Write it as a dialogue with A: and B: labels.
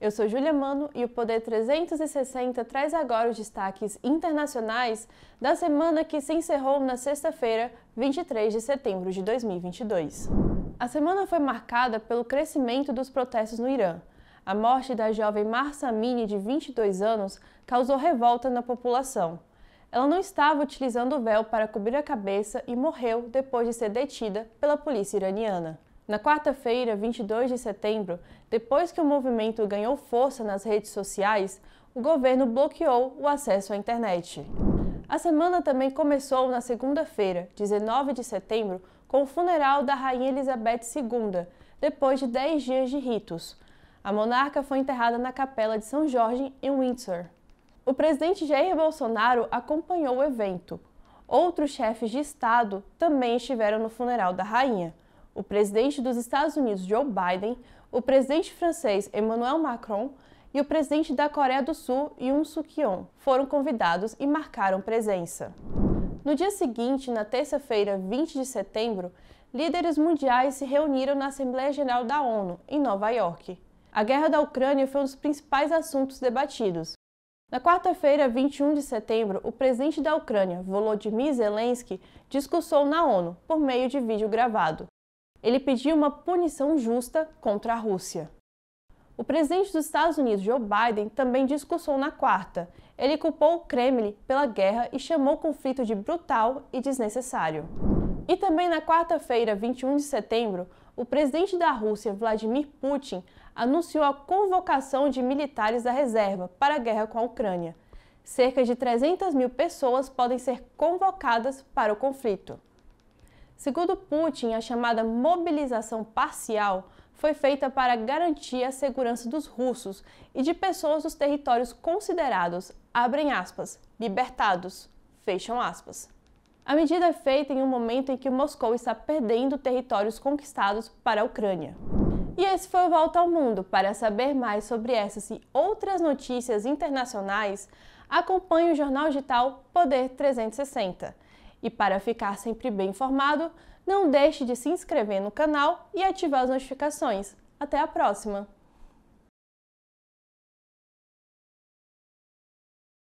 A: Eu sou Julia Mano e o Poder 360 traz agora os destaques internacionais da semana que se encerrou na sexta-feira, 23 de setembro de 2022. A semana foi marcada pelo crescimento dos protestos no Irã. A morte da jovem Marsa Amini, de 22 anos, causou revolta na população. Ela não estava utilizando o véu para cobrir a cabeça e morreu depois de ser detida pela polícia iraniana. Na quarta-feira, 22 de setembro, depois que o movimento ganhou força nas redes sociais, o governo bloqueou o acesso à internet. A semana também começou na segunda-feira, 19 de setembro, com o funeral da Rainha Elizabeth II, depois de 10 dias de ritos. A monarca foi enterrada na Capela de São Jorge, em Windsor. O presidente Jair Bolsonaro acompanhou o evento. Outros chefes de Estado também estiveram no funeral da rainha. O presidente dos Estados Unidos, Joe Biden, o presidente francês Emmanuel Macron e o presidente da Coreia do Sul, Yoon Suk-yeol, foram convidados e marcaram presença. No dia seguinte, na terça-feira, 20 de setembro, líderes mundiais se reuniram na Assembleia Geral da ONU, em Nova York. A guerra da Ucrânia foi um dos principais assuntos debatidos. Na quarta-feira, 21 de setembro, o presidente da Ucrânia, Volodymyr Zelensky, discursou na ONU por meio de vídeo gravado. Ele pediu uma punição justa contra a Rússia. O presidente dos Estados Unidos, Joe Biden, também discursou na quarta. Ele culpou o Kremlin pela guerra e chamou o conflito de brutal e desnecessário. E também na quarta-feira, 21 de setembro, o presidente da Rússia, Vladimir Putin, anunciou a convocação de militares da reserva para a guerra com a Ucrânia. Cerca de 300 mil pessoas podem ser convocadas para o conflito. Segundo Putin, a chamada mobilização parcial foi feita para garantir a segurança dos russos e de pessoas dos territórios considerados, abrem aspas, libertados, fecham aspas. A medida é feita em um momento em que Moscou está perdendo territórios conquistados para a Ucrânia. E esse foi o Volta ao Mundo. Para saber mais sobre essas e outras notícias internacionais, acompanhe o jornal digital Poder 360. E para ficar sempre bem informado, não deixe de se inscrever no canal e ativar as notificações. Até a próxima!